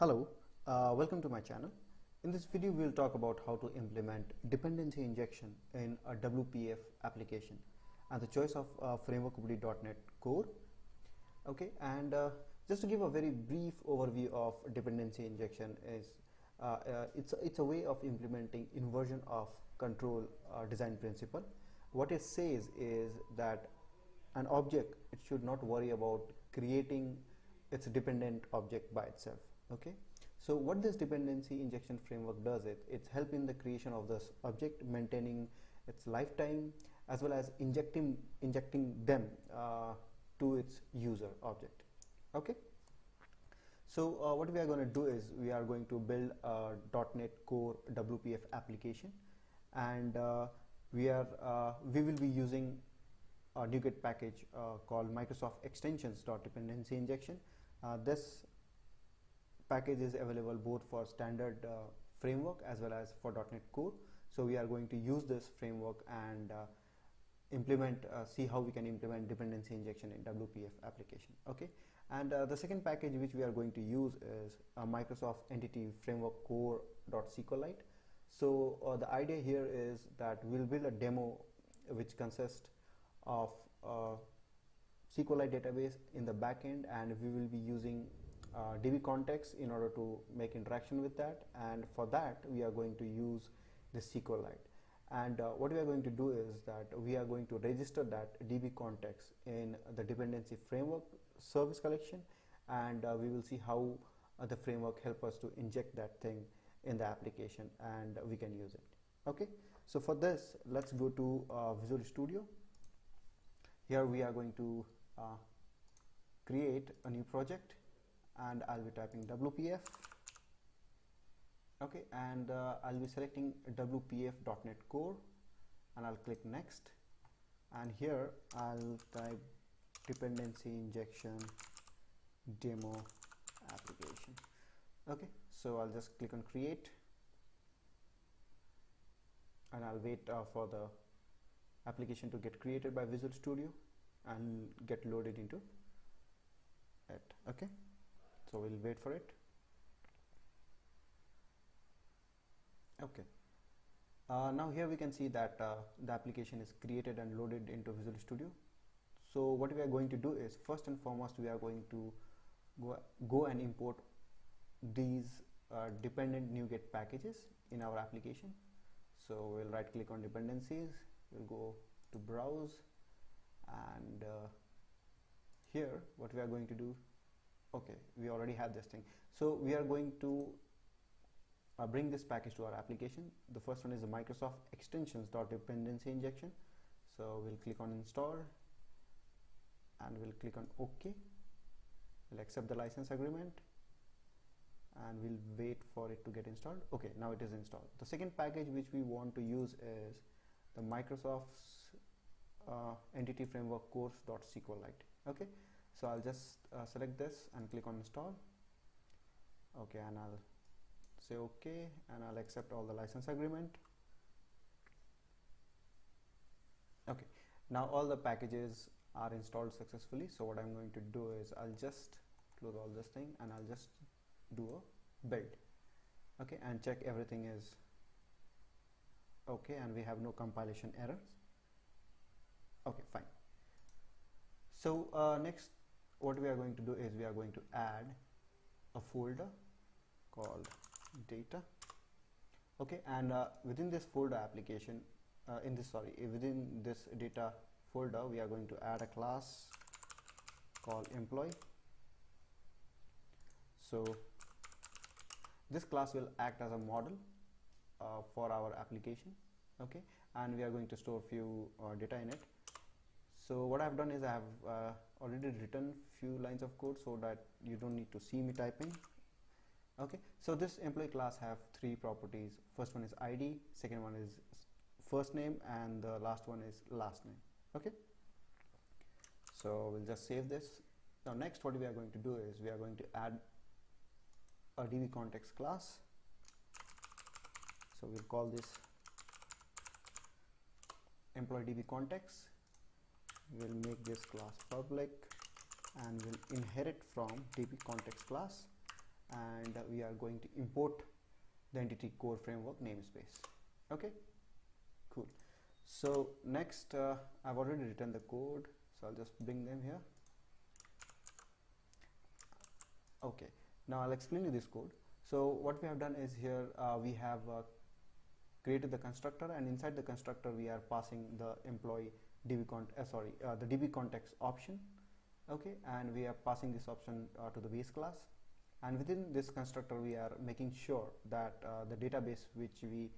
Hello, uh, welcome to my channel. In this video, we'll talk about how to implement dependency injection in a WPF application and the choice of uh, framework .NET Core. Okay, and uh, just to give a very brief overview of dependency injection is uh, uh, it's, it's a way of implementing inversion of control uh, design principle. What it says is that an object, it should not worry about creating its dependent object by itself okay? So what this dependency injection framework does it it's helping the creation of this object maintaining its lifetime as well as injecting injecting them uh, to its user object. Okay? So uh, what we are going to do is we are going to build a .NET Core WPF application and uh, we are uh, we will be using a NuGet package uh, called Microsoft Extensions dot Dependency Injection. Uh, this package is available both for standard uh, framework as well as for .NET Core. So we are going to use this framework and uh, implement, uh, see how we can implement dependency injection in WPF application. Okay, and uh, the second package which we are going to use is a Microsoft Entity Framework Core.SQLite. So uh, the idea here is that we'll build a demo which consists of uh, SQLite database in the backend and we will be using uh, DB context in order to make interaction with that. And for that we are going to use the SQLite and uh, what we are going to do is that we are going to register that DB context in the dependency framework service collection. And uh, we will see how uh, the framework help us to inject that thing in the application and we can use it. Okay? So for this let's go to uh, Visual Studio. Here we are going to uh, create a new project and I'll be typing WPF okay and uh, I'll be selecting WPF.NET Core and I'll click next. And here I'll type dependency injection demo application. Okay so I'll just click on create and I'll wait uh, for the application to get created by Visual Studio and get loaded into it. Okay so we'll wait for it. Okay. Uh, now here we can see that uh, the application is created and loaded into Visual Studio. So what we are going to do is first and foremost we are going to go, go and import these uh, dependent NuGet packages in our application. So we'll right click on dependencies. We'll go to browse. And uh, here what we are going to do okay we already have this thing. So we are going to uh, bring this package to our application. The first one is the Microsoft extensions dot dependency injection. So we'll click on install and we'll click on OK. We'll accept the license agreement and we'll wait for it to get installed. Okay now it is installed. The second package which we want to use is the Microsoft's uh, entity framework Core.sqlite okay so I'll just uh, select this and click on install. Okay and I'll say okay and I'll accept all the license agreement. Okay now all the packages are installed successfully. So what I'm going to do is I'll just close all this thing and I'll just do a build. Okay and check everything is okay and we have no compilation errors. Okay fine. So uh, next what we are going to do is we are going to add a folder called data. Okay and uh, within this folder application uh, in this sorry within this data folder we are going to add a class called employee. So this class will act as a model uh, for our application. Okay and we are going to store few uh, data in it. So what I've done is I have uh, already written few lines of code so that you don't need to see me typing. Okay so this employee class have three properties. First one is ID second one is first name and the last one is last name. Okay? So we'll just save this. Now next what we are going to do is we are going to add a DB context class. So we'll call this employee DB context. We'll make this class public and we'll inherit from DB context class. And we are going to import the entity core framework namespace. Okay? Cool. So next uh, I've already written the code so I'll just bring them here. Okay. Now I'll explain you this code. So what we have done is here uh, we have uh, created the constructor and inside the constructor we are passing the employee db cont uh, sorry uh, the db context option okay and we are passing this option uh, to the base class. And within this constructor we are making sure that uh, the database which we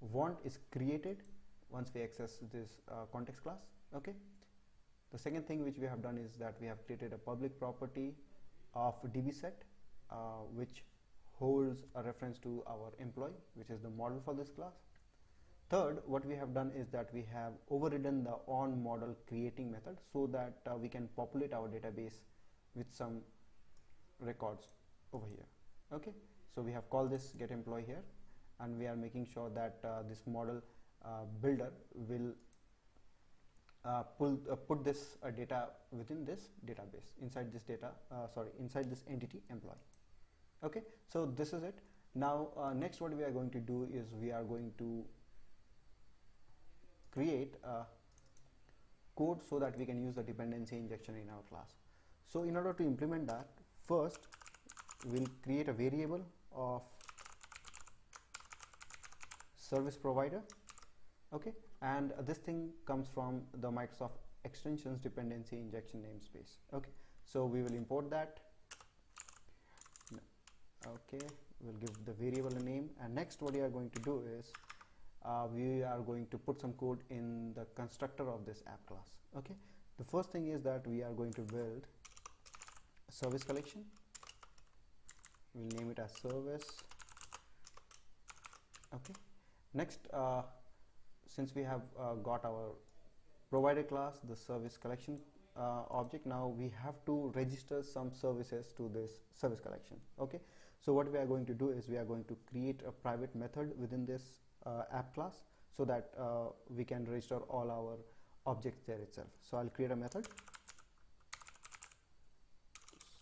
want is created once we access this uh, context class. Okay. The second thing which we have done is that we have created a public property of dbset uh, which holds a reference to our employee which is the model for this class third what we have done is that we have overridden the on model creating method so that uh, we can populate our database with some records over here. Okay? So we have called this get employee here and we are making sure that uh, this model uh, builder will uh, pull uh, put this uh, data within this database inside this data sorry inside this entity employee. Okay? So this is it. Now next what we are going to do is we are going to create a code so that we can use the dependency injection in our class. So in order to implement that first we'll create a variable of service provider okay? And this thing comes from the Microsoft extensions dependency injection namespace okay? So we will import that. Okay we'll give the variable a name. And next what we are going to do is uh, we are going to put some code in the constructor of this app class okay? The first thing is that we are going to build a service collection. We'll name it as service okay? Next uh, since we have uh, got our provider class the service collection uh, object now we have to register some services to this service collection okay? So what we are going to do is we are going to create a private method within this app class so that uh, we can register all our objects there itself. So I'll create a method.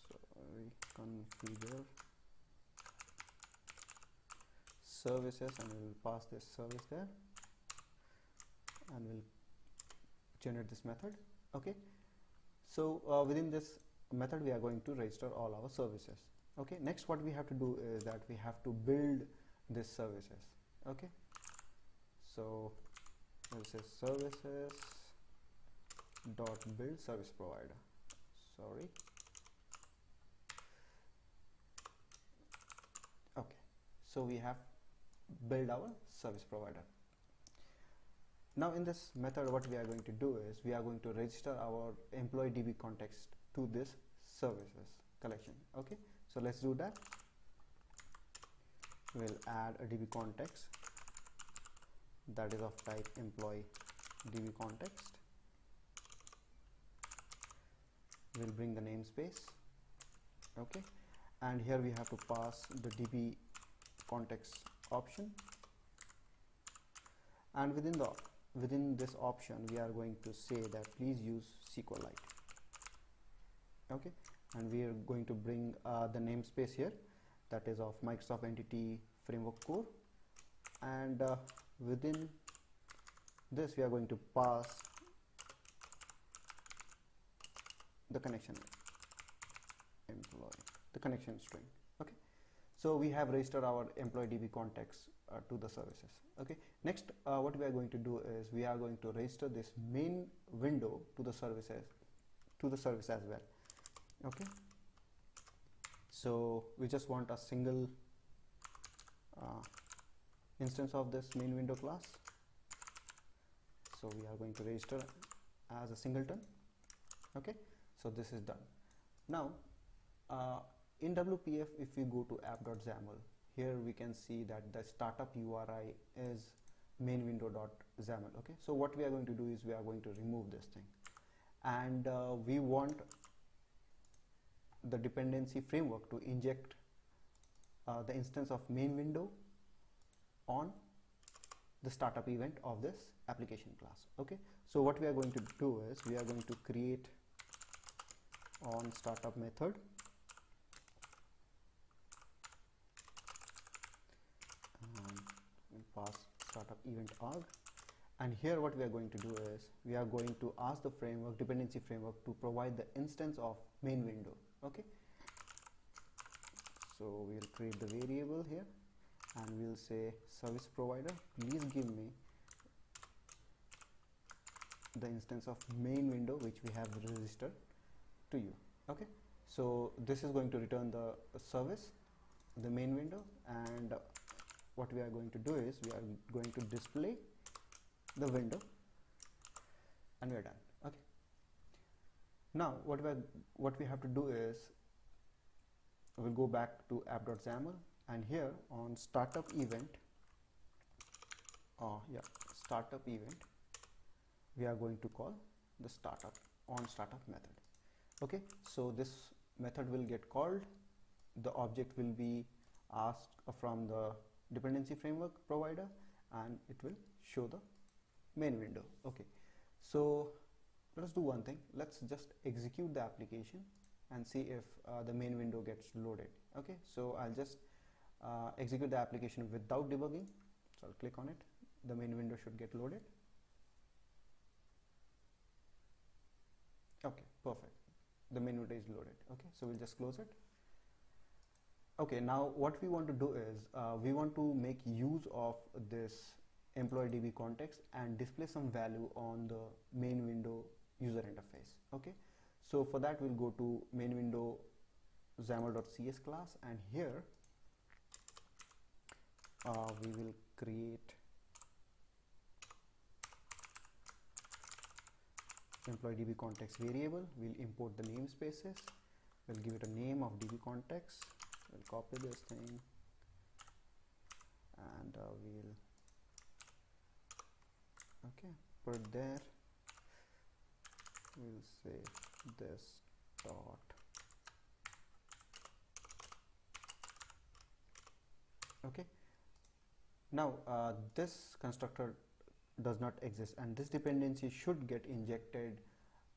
Sorry configure. Services and we'll pass this service there. And we'll generate this method. Okay? So uh, within this method we are going to register all our services. Okay? Next what we have to do is that we have to build these services. Okay so this is services dot build service provider. Sorry. Okay. So we have build our service provider. Now in this method what we are going to do is we are going to register our employee db context to this services collection. Okay. So let's do that. We'll add a db context that is of type employee. Db context. We'll bring the namespace. Okay. And here we have to pass the db context option. And within the within this option we are going to say that please use SQLite. Okay. And we are going to bring uh, the namespace here. That is of Microsoft Entity Framework Core. And uh, within this we are going to pass the connection employee the connection string okay? So we have registered our employee db context uh, to the services okay? Next uh, what we are going to do is we are going to register this main window to the services to the service as well okay? So we just want a single uh, instance of this main window class. So we are going to register as a singleton. Okay? So this is done. Now uh, in WPF if we go to app.xaml here we can see that the startup URI is main window.xaml okay? So what we are going to do is we are going to remove this thing. And uh, we want the dependency framework to inject uh, the instance of main window on the startup event of this application class okay? So what we are going to do is we are going to create on startup method and pass startup event arg. And here what we are going to do is we are going to ask the framework dependency framework to provide the instance of main window okay? So we'll create the variable here and we'll say service provider please give me the instance of main window which we have registered to you. Okay? So this is going to return the service the main window and what we are going to do is we are going to display the window and we are done. Okay? Now what we what we have to do is we'll go back to app.xaml and here on startup event oh yeah startup event we are going to call the startup on startup method. Okay so this method will get called. The object will be asked from the dependency framework provider and it will show the main window. Okay so let's do one thing. Let's just execute the application and see if uh, the main window gets loaded. Okay so I'll just uh, execute the application without debugging. So I'll click on it. The main window should get loaded. Okay perfect. The main window is loaded. Okay so we'll just close it. Okay now what we want to do is uh, we want to make use of this employee DB context and display some value on the main window user interface. Okay so for that we'll go to main window xaml.cs class and here uh, we will create employee db context variable. We'll import the namespaces. We'll give it a name of db context. We'll copy this thing. And uh, we'll okay put there. We'll say this dot. Okay now uh, this constructor does not exist and this dependency should get injected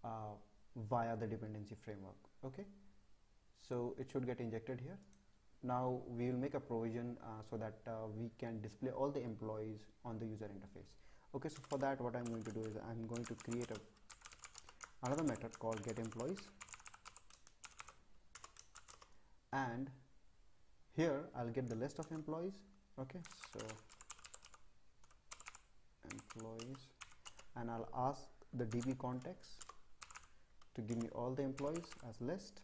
uh, via the dependency framework okay? So it should get injected here. Now we will make a provision uh, so that uh, we can display all the employees on the user interface. Okay so for that what I'm going to do is I'm going to create a another method called get employees. And here I'll get the list of employees okay so employees and I'll ask the DB context to give me all the employees as list.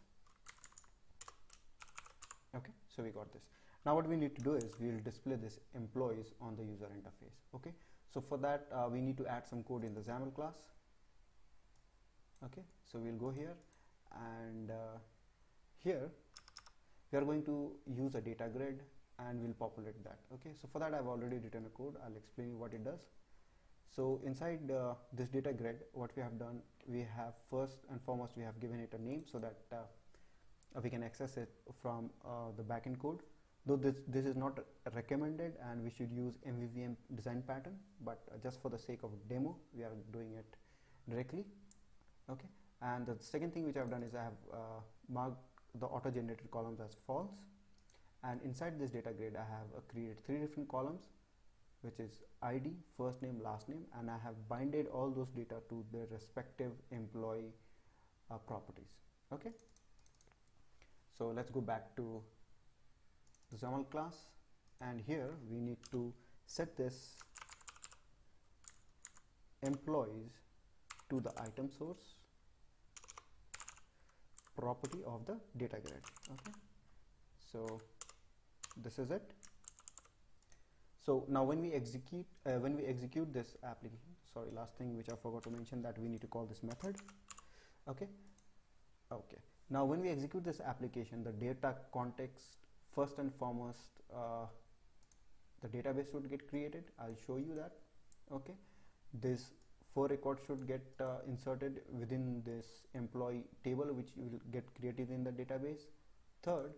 Okay so we got this. Now what we need to do is we will display this employees on the user interface okay? So for that uh, we need to add some code in the XAML class okay? So we'll go here and uh, here we are going to use a data grid and we'll populate that. Okay so for that I've already written a code. I'll explain you what it does. So inside uh, this data grid what we have done we have first and foremost we have given it a name so that uh, we can access it from uh, the backend code. Though this this is not recommended and we should use MVVM design pattern but just for the sake of demo we are doing it directly. Okay and the second thing which I've done is I have uh, marked the auto generated columns as false and inside this data grid I have uh, created three different columns which is ID first name last name and I have binded all those data to their respective employee uh, properties. Okay? So let's go back to the XAML class. And here we need to set this employees to the item source property of the data grid. Okay? So this is it. So now when we execute uh, when we execute this application sorry last thing which I forgot to mention that we need to call this method. Okay? Okay. Now when we execute this application the data context first and foremost uh, the database should get created. I'll show you that. Okay? This four records should get uh, inserted within this employee table which will get created in the database. Third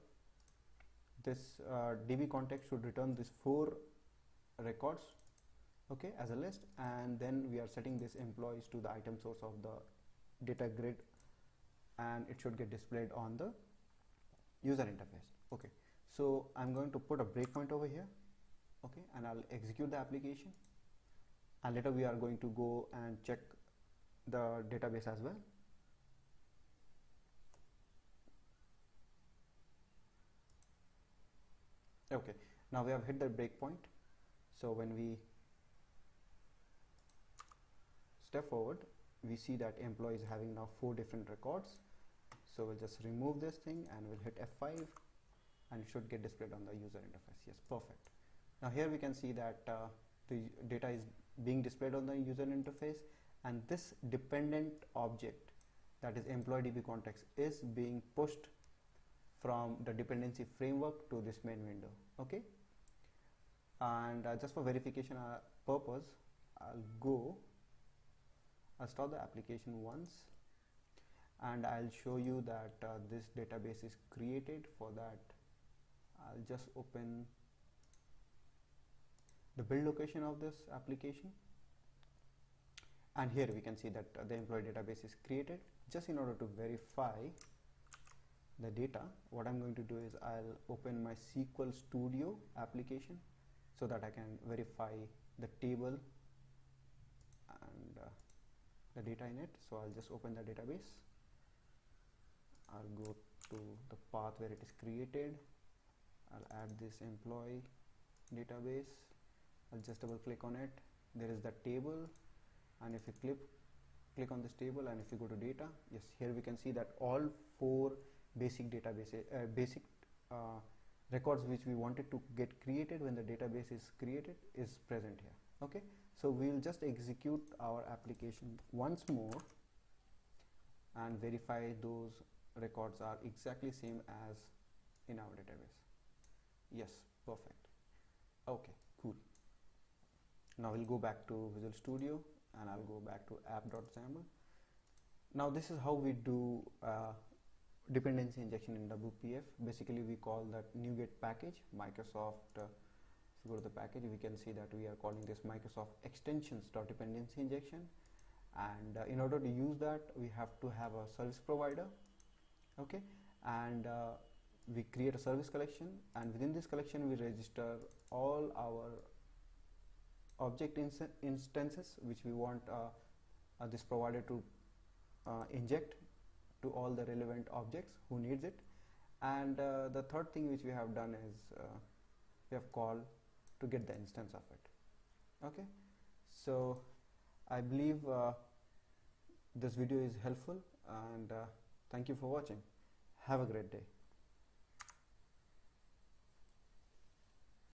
this uh, db context should return these four records okay as a list and then we are setting this employees to the item source of the data grid and it should get displayed on the user interface okay. So I'm going to put a breakpoint over here okay and I'll execute the application and later we are going to go and check the database as well okay. Now we have hit the breakpoint so when we step forward we see that employee is having now four different records. So we'll just remove this thing and we'll hit F5 and it should get displayed on the user interface. Yes perfect. Now here we can see that uh, the data is being displayed on the user interface and this dependent object that is employee DB context is being pushed from the dependency framework to this main window okay? And uh, just for verification uh, purpose I'll go I'll start the application once and I'll show you that uh, this database is created for that. I'll just open the build location of this application. And here we can see that uh, the employee database is created. Just in order to verify the data what I'm going to do is I'll open my SQL Studio application so that I can verify the table and uh, the data in it. So I'll just open the database. I'll go to the path where it is created. I'll add this employee database. I'll just double click on it. There is the table. And if you click click on this table and if you go to data yes here we can see that all four basic database uh, basic uh, records which we wanted to get created when the database is created is present here okay? So we will just execute our application once more and verify those records are exactly same as in our database. Yes perfect. Okay cool. Now we'll go back to Visual Studio and I'll go back to app.xaml now this is how we do uh, dependency injection in WPF. Basically, we call that NuGet package. Microsoft, uh, if you go to the package, we can see that we are calling this Microsoft extensions dependency injection. And uh, in order to use that, we have to have a service provider. Okay, and uh, we create a service collection, and within this collection, we register all our object instances which we want uh, uh, this provider to uh, inject to all the relevant objects who needs it. And uh, the third thing which we have done is uh, we have called to get the instance of it. Okay? So I believe uh, this video is helpful and uh, thank you for watching. Have a great day